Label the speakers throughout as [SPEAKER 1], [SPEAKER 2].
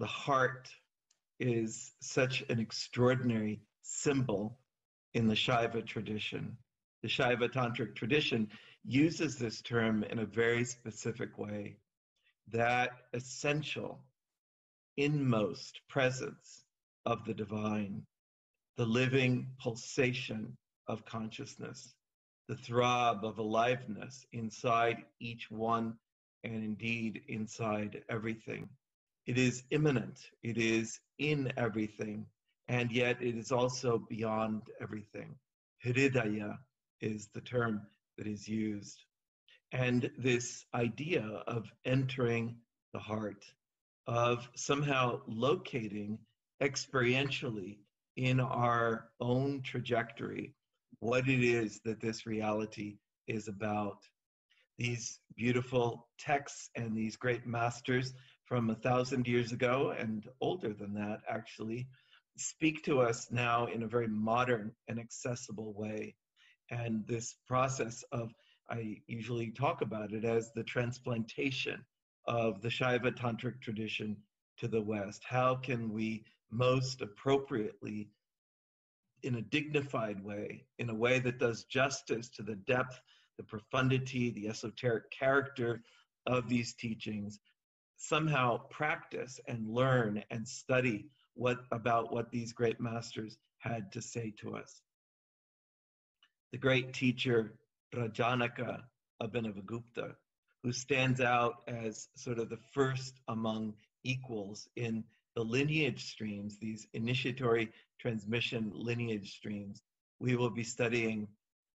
[SPEAKER 1] the heart is such an extraordinary symbol in the Shaiva tradition. The Shaiva Tantric tradition uses this term in a very specific way. That essential, inmost presence of the divine, the living pulsation of consciousness, the throb of aliveness inside each one and indeed inside everything. It is immanent, it is in everything, and yet it is also beyond everything. Hridaya is the term that is used. And this idea of entering the heart, of somehow locating experientially in our own trajectory what it is that this reality is about. These beautiful texts and these great masters from a thousand years ago and older than that actually speak to us now in a very modern and accessible way. And this process of, I usually talk about it as the transplantation of the Shaiva Tantric tradition to the West. How can we most appropriately, in a dignified way, in a way that does justice to the depth, the profundity, the esoteric character of these teachings, somehow practice and learn and study what about what these great masters had to say to us. The great teacher Rajanaka Abhinavagupta, who stands out as sort of the first among equals in the lineage streams, these initiatory transmission lineage streams. We will be studying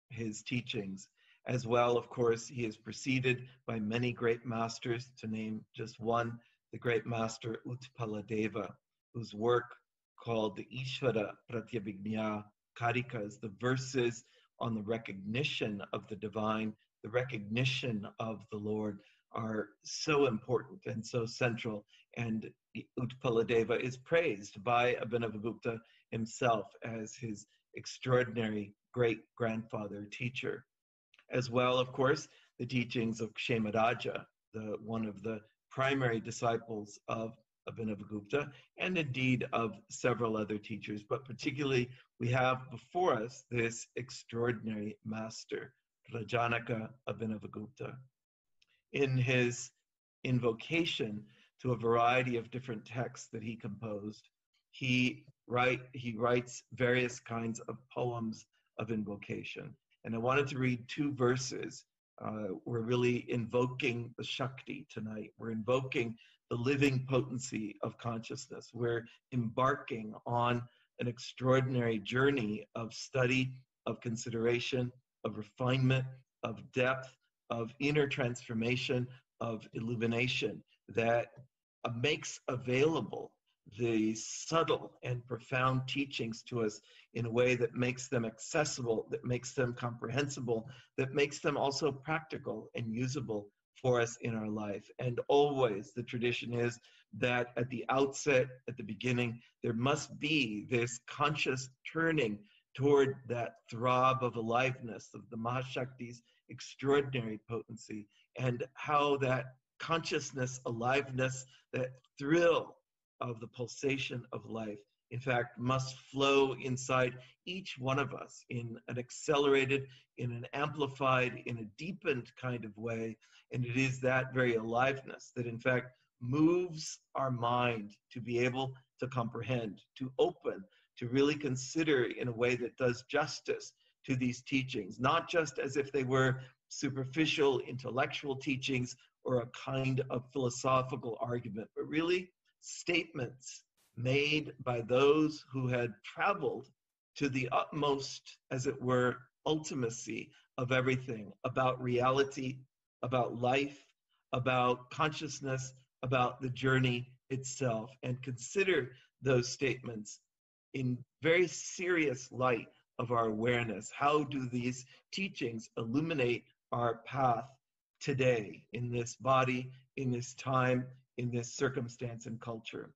[SPEAKER 1] his teachings. As well, of course, he is preceded by many great masters, to name just one, the great master Utpaladeva, whose work called the Ishvara Pratyabhijna Karikas, the verses on the recognition of the divine, the recognition of the Lord, are so important and so central. And Utpaladeva is praised by Abhinavagupta himself as his extraordinary great grandfather teacher. As well, of course, the teachings of Kshemaraja, the, one of the primary disciples of Abhinavagupta, and indeed of several other teachers, but particularly we have before us this extraordinary master, Rajanaka Abhinavagupta in his invocation to a variety of different texts that he composed. He, write, he writes various kinds of poems of invocation. And I wanted to read two verses. Uh, we're really invoking the Shakti tonight. We're invoking the living potency of consciousness. We're embarking on an extraordinary journey of study, of consideration, of refinement, of depth, of inner transformation, of illumination that makes available the subtle and profound teachings to us in a way that makes them accessible, that makes them comprehensible, that makes them also practical and usable for us in our life. And always the tradition is that at the outset, at the beginning, there must be this conscious turning toward that throb of aliveness of the Mahashakti's extraordinary potency and how that consciousness, aliveness, that thrill of the pulsation of life, in fact, must flow inside each one of us in an accelerated, in an amplified, in a deepened kind of way. And it is that very aliveness that, in fact, moves our mind to be able to comprehend, to open, to really consider in a way that does justice to these teachings, not just as if they were superficial intellectual teachings or a kind of philosophical argument, but really statements made by those who had traveled to the utmost, as it were, ultimacy of everything about reality, about life, about consciousness, about the journey itself, and consider those statements in very serious light of our awareness. How do these teachings illuminate our path today in this body, in this time, in this circumstance and culture?